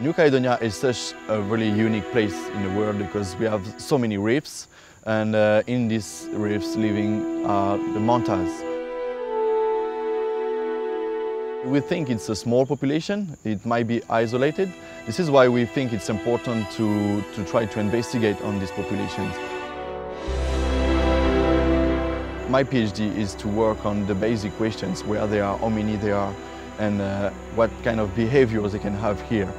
New Caledonia is such a really unique place in the world because we have so many reefs and uh, in these reefs living are the mantas. We think it's a small population, it might be isolated. This is why we think it's important to, to try to investigate on these populations. My PhD is to work on the basic questions, where they are, how many they are, and uh, what kind of behaviors they can have here.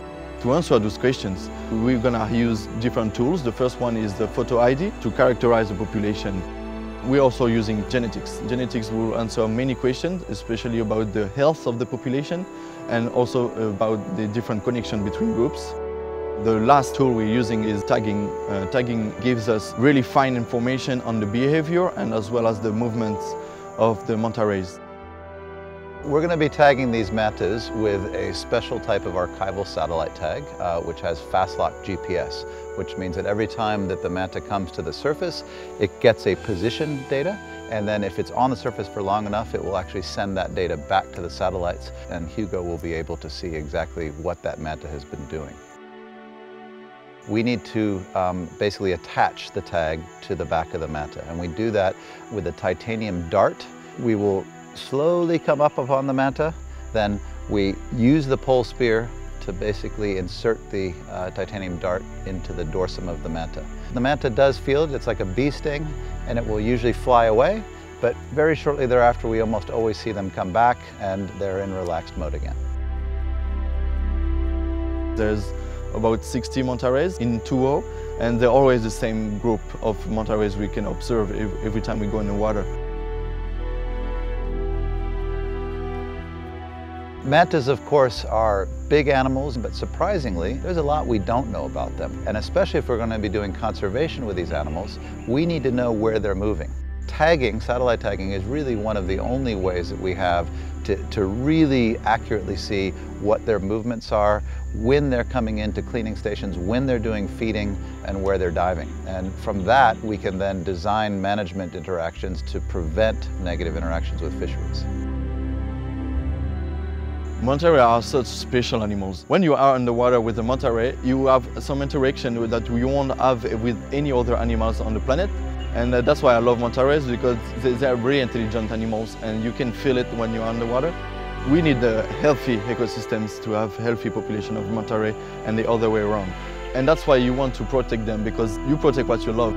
To answer those questions, we're going to use different tools. The first one is the photo ID to characterize the population. We're also using genetics. Genetics will answer many questions, especially about the health of the population and also about the different connection between groups. The last tool we're using is tagging. Uh, tagging gives us really fine information on the behavior and as well as the movements of the manta. We're going to be tagging these mantas with a special type of archival satellite tag, uh, which has Fastloc GPS, which means that every time that the manta comes to the surface, it gets a position data, and then if it's on the surface for long enough, it will actually send that data back to the satellites, and Hugo will be able to see exactly what that manta has been doing. We need to um, basically attach the tag to the back of the manta, and we do that with a titanium dart. We will slowly come up upon the manta. Then we use the pole spear to basically insert the uh, titanium dart into the dorsum of the manta. The manta does feel it, it's like a bee sting, and it will usually fly away, but very shortly thereafter we almost always see them come back and they're in relaxed mode again. There's about 60 manta rays in Tuo, and they're always the same group of manta rays we can observe every time we go in the water. Mantas, of course, are big animals, but surprisingly, there's a lot we don't know about them. And especially if we're going to be doing conservation with these animals, we need to know where they're moving. Tagging, satellite tagging, is really one of the only ways that we have to, to really accurately see what their movements are, when they're coming into cleaning stations, when they're doing feeding, and where they're diving. And from that, we can then design management interactions to prevent negative interactions with fisheries. Manta ray are such special animals. When you are underwater with a manta ray, you have some interaction that you won't have with any other animals on the planet. And uh, that's why I love manta rays because they are very intelligent animals and you can feel it when you're underwater. We need healthy ecosystems to have healthy population of manta and the other way around. And that's why you want to protect them because you protect what you love.